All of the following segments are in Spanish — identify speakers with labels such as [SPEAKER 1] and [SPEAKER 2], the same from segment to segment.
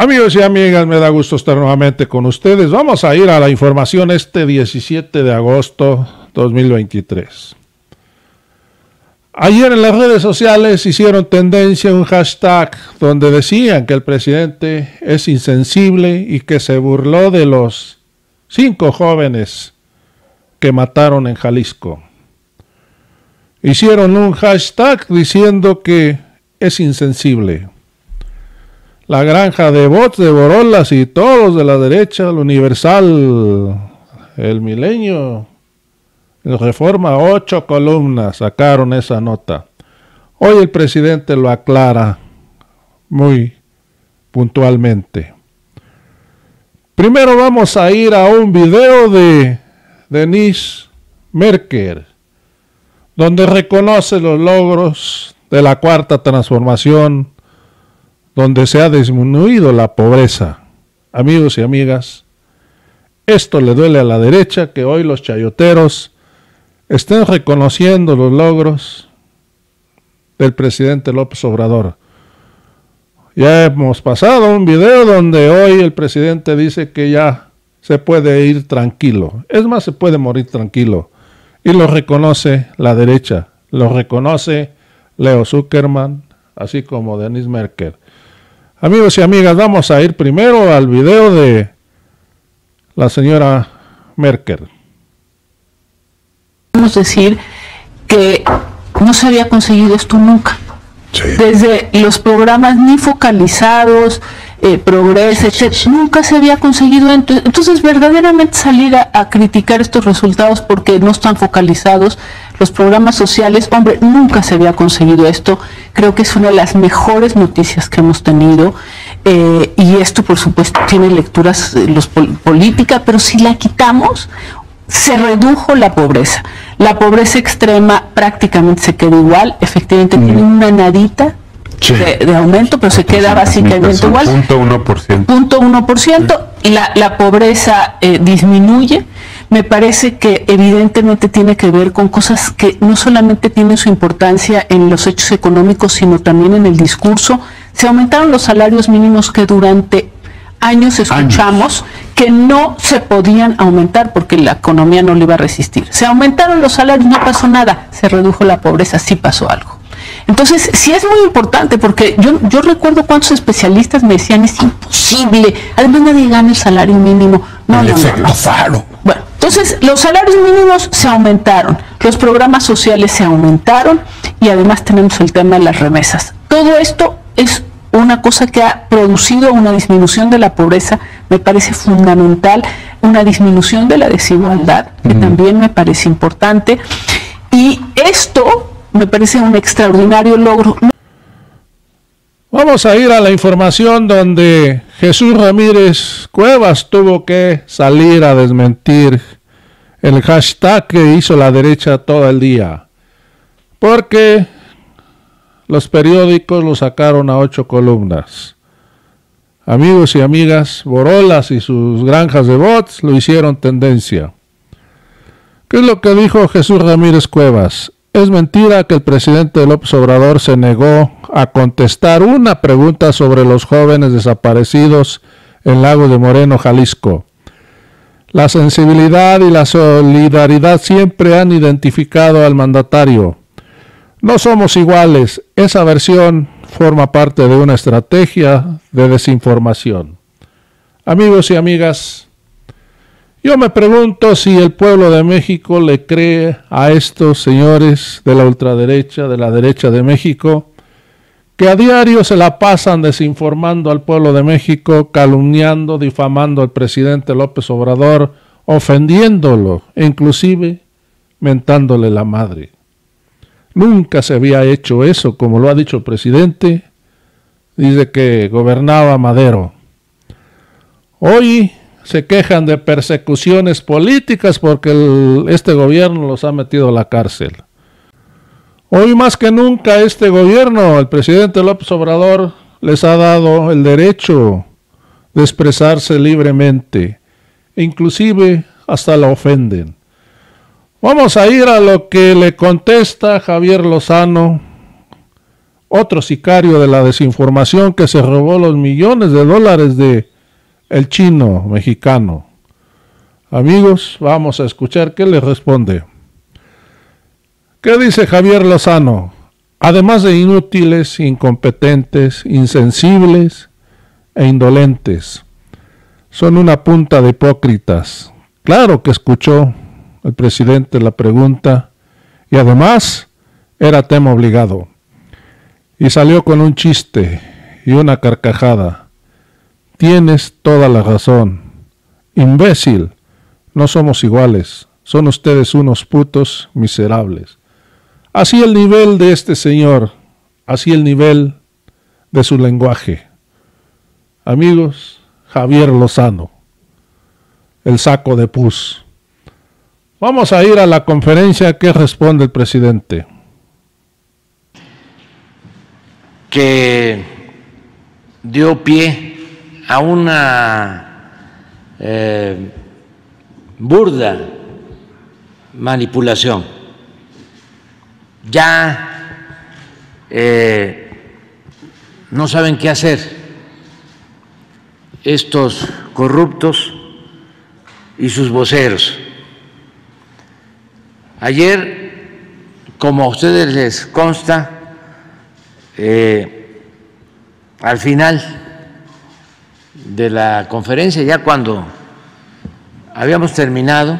[SPEAKER 1] Amigos y amigas, me da gusto estar nuevamente con ustedes. Vamos a ir a la información este 17 de agosto 2023. Ayer en las redes sociales hicieron tendencia un hashtag donde decían que el presidente es insensible y que se burló de los cinco jóvenes que mataron en Jalisco. Hicieron un hashtag diciendo que es insensible la granja de bots de Borolas y todos de la derecha, el Universal, el Milenio, el Reforma, ocho columnas sacaron esa nota. Hoy el presidente lo aclara muy puntualmente. Primero vamos a ir a un video de Denise Merker, donde reconoce los logros de la cuarta transformación donde se ha disminuido la pobreza. Amigos y amigas, esto le duele a la derecha que hoy los chayoteros estén reconociendo los logros del presidente López Obrador. Ya hemos pasado un video donde hoy el presidente dice que ya se puede ir tranquilo. Es más, se puede morir tranquilo. Y lo reconoce la derecha. Lo reconoce Leo Zuckerman, así como Denis Merkel. Amigos y amigas, vamos a ir primero al video de la señora Merkel.
[SPEAKER 2] Podemos decir que no se había conseguido esto nunca. Desde los programas ni focalizados, eh, progreso, nunca se había conseguido. Entonces, verdaderamente salir a criticar estos resultados porque no están focalizados los programas sociales, hombre, nunca se había conseguido esto. Creo que es una de las mejores noticias que hemos tenido. Eh, y esto, por supuesto, tiene lecturas eh, los política, pero si la quitamos, se redujo la pobreza. La pobreza extrema prácticamente se queda igual. Efectivamente, mm. tiene una nadita de, aumento, pero se queda básicamente igual.
[SPEAKER 3] Punto 1%.
[SPEAKER 2] Punto 1%. Y la, la pobreza eh, disminuye me parece que evidentemente tiene que ver con cosas que no solamente tienen su importancia en los hechos económicos, sino también en el discurso. Se aumentaron los salarios mínimos que durante años escuchamos que no se podían aumentar porque la economía no le iba a resistir. Se aumentaron los salarios, no pasó nada, se redujo la pobreza, sí pasó algo. Entonces, sí es muy importante porque yo, yo recuerdo cuántos especialistas me decían, es imposible, además nadie gana el salario mínimo. No, no, no, Bueno, entonces, los salarios mínimos se aumentaron, los programas sociales se aumentaron y además tenemos el tema de las remesas. Todo esto es una cosa que ha producido una disminución de la pobreza, me parece fundamental, una disminución de la desigualdad, que también me parece importante. Y esto me parece un extraordinario logro.
[SPEAKER 1] Vamos a ir a la información donde Jesús Ramírez Cuevas tuvo que salir a desmentir el hashtag que hizo la derecha todo el día. Porque los periódicos lo sacaron a ocho columnas. Amigos y amigas, Borolas y sus granjas de bots lo hicieron tendencia. ¿Qué es lo que dijo Jesús Ramírez Cuevas? Es mentira que el presidente López Obrador se negó a contestar una pregunta sobre los jóvenes desaparecidos en Lago de Moreno, Jalisco. La sensibilidad y la solidaridad siempre han identificado al mandatario. No somos iguales. Esa versión forma parte de una estrategia de desinformación. Amigos y amigas, yo me pregunto si el pueblo de México le cree a estos señores de la ultraderecha, de la derecha de México, que a diario se la pasan desinformando al pueblo de México, calumniando, difamando al presidente López Obrador, ofendiéndolo e inclusive mentándole la madre. Nunca se había hecho eso, como lo ha dicho el presidente, dice que gobernaba Madero. Hoy se quejan de persecuciones políticas porque este gobierno los ha metido a la cárcel. Hoy más que nunca este gobierno, el presidente López Obrador, les ha dado el derecho de expresarse libremente. Inclusive hasta la ofenden. Vamos a ir a lo que le contesta Javier Lozano, otro sicario de la desinformación que se robó los millones de dólares de el chino mexicano. Amigos, vamos a escuchar qué le responde. ¿Qué dice Javier Lozano? Además de inútiles, incompetentes, insensibles e indolentes, son una punta de hipócritas. Claro que escuchó el presidente la pregunta y además era tema obligado. Y salió con un chiste y una carcajada. Tienes toda la razón. Imbécil, no somos iguales. Son ustedes unos putos miserables. Así el nivel de este señor, así el nivel de su lenguaje. Amigos, Javier Lozano, el saco de pus. Vamos a ir a la conferencia que responde el presidente.
[SPEAKER 3] Que dio pie a una eh, burda manipulación. Ya eh, no saben qué hacer estos corruptos y sus voceros. Ayer, como a ustedes les consta, eh, al final de la conferencia, ya cuando habíamos terminado,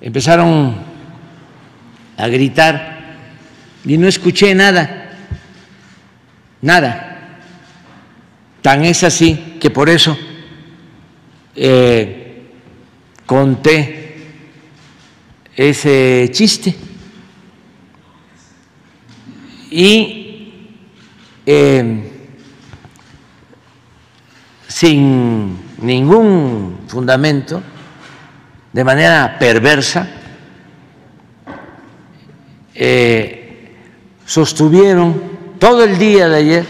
[SPEAKER 3] empezaron a gritar y no escuché nada, nada. Tan es así que por eso eh, conté ese chiste y eh, sin ningún fundamento, de manera perversa, eh, sostuvieron todo el día de ayer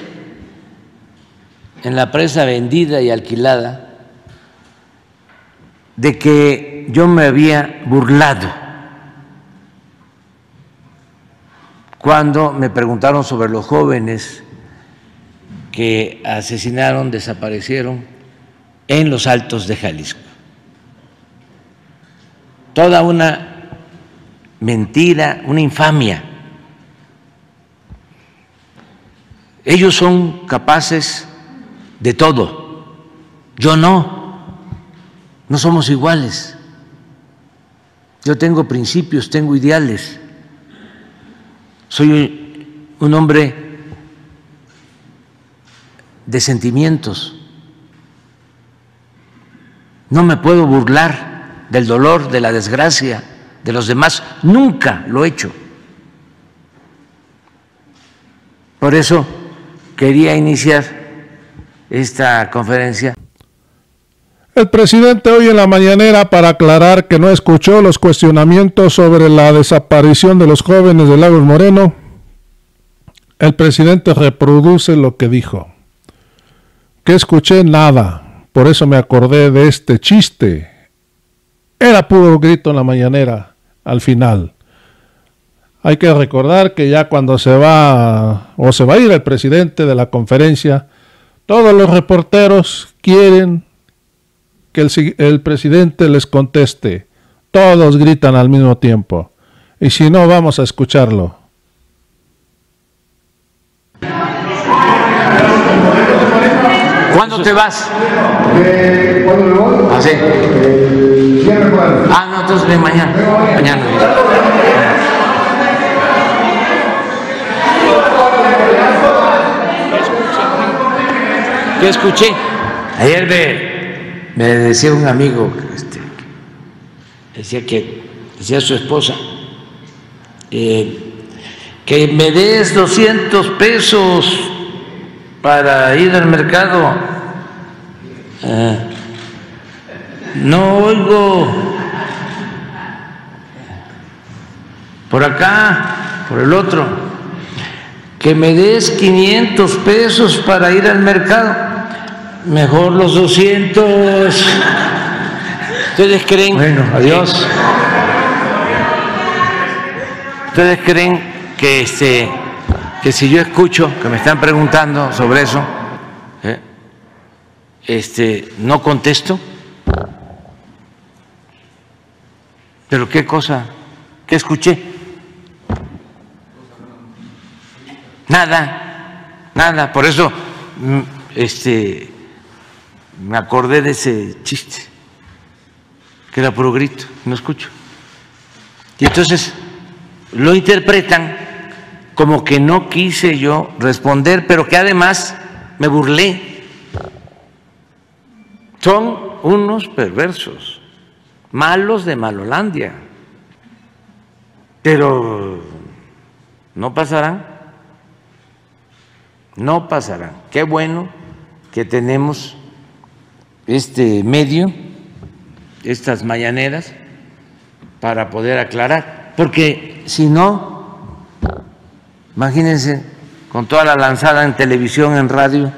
[SPEAKER 3] en la presa vendida y alquilada de que yo me había burlado cuando me preguntaron sobre los jóvenes que asesinaron, desaparecieron en los altos de Jalisco. Toda una mentira, una infamia. Ellos son capaces de todo, yo no, no somos iguales. Yo tengo principios, tengo ideales. Soy un hombre de sentimientos. No me puedo burlar del dolor, de la desgracia de los demás. Nunca lo he hecho. Por eso quería iniciar esta conferencia.
[SPEAKER 1] El presidente hoy en la mañanera para aclarar que no escuchó los cuestionamientos sobre la desaparición de los jóvenes de Lagos Moreno, el presidente reproduce lo que dijo que escuché nada, por eso me acordé de este chiste. Era puro grito en la mañanera al final. Hay que recordar que ya cuando se va o se va a ir el presidente de la conferencia, todos los reporteros quieren que el, el, presidente les conteste. Todos gritan al mismo tiempo. Y si no, vamos a escucharlo.
[SPEAKER 3] ¿Cuándo vas?
[SPEAKER 4] ¿Cuándo me voy?
[SPEAKER 3] ¿Ah, sí? Ah, no, entonces ven mañana. Mañana. ¿Qué escuché? Ayer me, me decía un amigo, este, decía que, decía su esposa, eh, que me des 200 pesos para ir al mercado. Eh, no oigo por acá, por el otro, que me des 500 pesos para ir al mercado. Mejor los 200. ¿Ustedes creen?
[SPEAKER 4] Bueno, adiós.
[SPEAKER 3] ¿Ustedes creen que este que si yo escucho que me están preguntando sobre eso. Este, no contesto. Pero qué cosa, qué escuché. Nada, nada. Por eso, mm, este, me acordé de ese chiste, que era puro grito, no escucho. Y entonces lo interpretan como que no quise yo responder, pero que además me burlé. Son unos perversos, malos de Malolandia, pero no pasarán, no pasarán. Qué bueno que tenemos este medio, estas mañaneras, para poder aclarar, porque si no, imagínense, con toda la lanzada en televisión, en radio,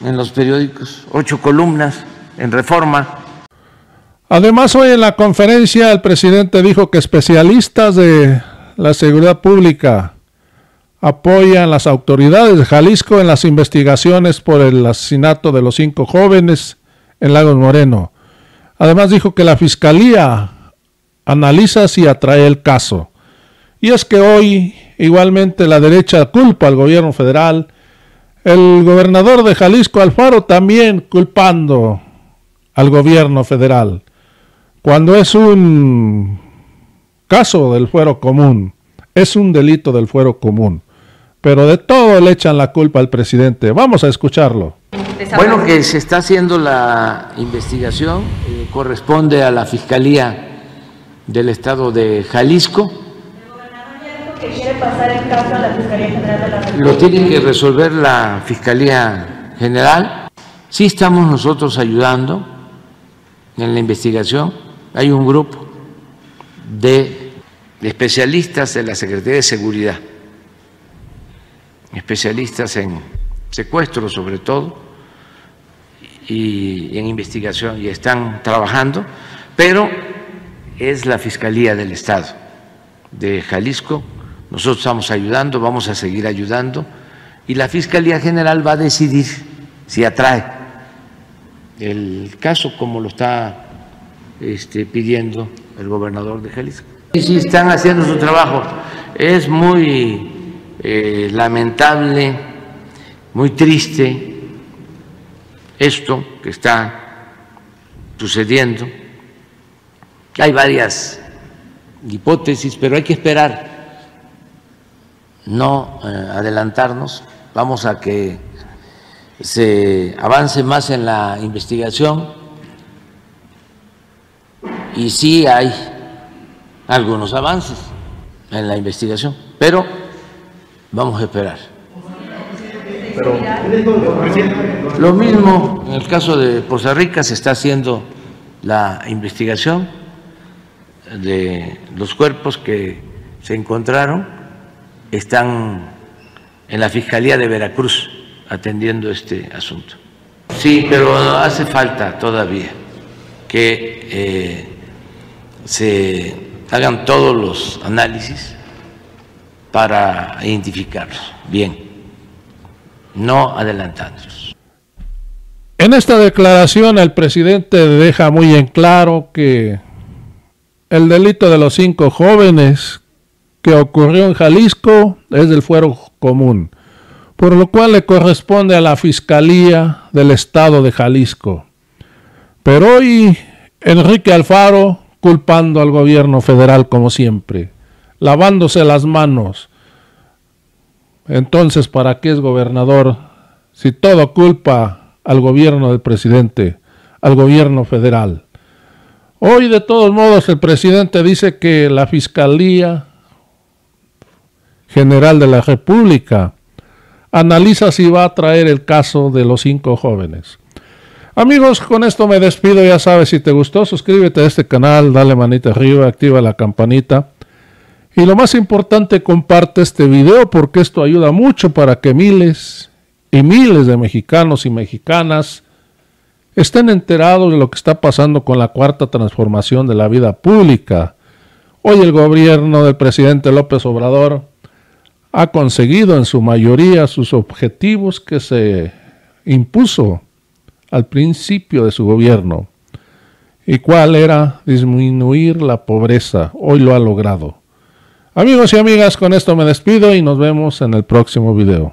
[SPEAKER 3] en los periódicos, ocho columnas en reforma.
[SPEAKER 1] Además, hoy en la conferencia el presidente dijo que especialistas de la seguridad pública apoyan las autoridades de Jalisco en las investigaciones por el asesinato de los cinco jóvenes en Lagos Moreno. Además dijo que la fiscalía analiza si atrae el caso. Y es que hoy igualmente la derecha culpa al gobierno federal, el gobernador de Jalisco Alfaro también culpando al gobierno federal, cuando es un caso del fuero común, es un delito del fuero común pero de todo le echan la culpa al presidente. Vamos a escucharlo.
[SPEAKER 3] Bueno, que se está haciendo la investigación, eh, corresponde a la Fiscalía del Estado de Jalisco. Lo tiene que resolver la Fiscalía General. Sí estamos nosotros ayudando en la investigación. Hay un grupo de especialistas de la Secretaría de Seguridad especialistas en secuestro sobre todo y en investigación y están trabajando, pero es la Fiscalía del Estado de Jalisco. Nosotros estamos ayudando, vamos a seguir ayudando y la Fiscalía General va a decidir si atrae el caso como lo está este, pidiendo el gobernador de Jalisco. Y si están haciendo su trabajo. Es muy eh, lamentable, muy triste esto que está sucediendo. Hay varias hipótesis, pero hay que esperar, no eh, adelantarnos. Vamos a que se avance más en la investigación y sí hay algunos avances en la investigación, pero Vamos a esperar. Lo mismo en el caso de Poza Rica se está haciendo la investigación de los cuerpos que se encontraron, están en la Fiscalía de Veracruz atendiendo este asunto. Sí, pero hace falta todavía que eh, se hagan todos los análisis para identificarlos bien, no adelantándolos.
[SPEAKER 1] En esta declaración el presidente deja muy en claro que el delito de los cinco jóvenes que ocurrió en Jalisco es del fuero común, por lo cual le corresponde a la Fiscalía del Estado de Jalisco. Pero hoy Enrique Alfaro culpando al gobierno federal como siempre lavándose las manos. Entonces, ¿para qué es gobernador si todo culpa al gobierno del presidente, al gobierno federal? Hoy, de todos modos, el presidente dice que la Fiscalía General de la República analiza si va a traer el caso de los cinco jóvenes. Amigos, con esto me despido. Ya sabes, si te gustó, suscríbete a este canal, dale manita arriba, activa la campanita. Y lo más importante, comparte este video porque esto ayuda mucho para que miles y miles de mexicanos y mexicanas estén enterados de lo que está pasando con la cuarta transformación de la vida pública. Hoy el gobierno del presidente López Obrador ha conseguido en su mayoría sus objetivos que se impuso al principio de su gobierno. ¿Y cuál era? Disminuir la pobreza. Hoy lo ha logrado. Amigos y amigas, con esto me despido y nos vemos en el próximo video.